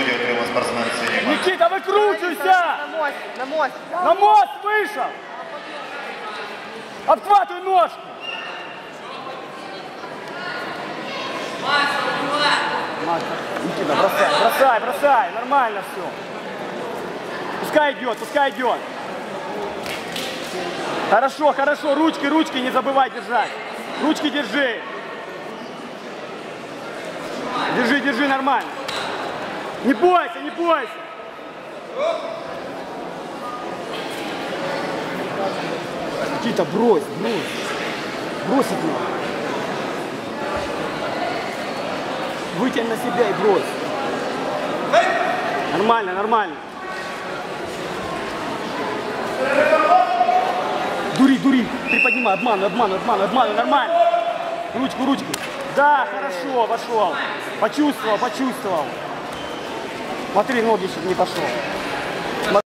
нагороді отримав спортсмен синій майже. Никита, выкручивайся! На мост, на мост. На мост вышел! Обхватывай ножку! Никита, бросай, бросай, бросай, нормально все. Пускай идет, пускай идет. Хорошо, хорошо, ручки, ручки не забывай держать. Ручки держи. Держи, держи, нормально. Не бойся, не бойся. Никита, брось, брось. Бросить надо. Вытянь на себя и брось. Нормально, нормально. Дури, дури, приподнимай, обманывай, обманывай, обманывай, обманывай, нормально. Ручку, ручку. Да, хорошо, вошел. Почувствовал, почувствовал. Смотри, ноги еще не пошел.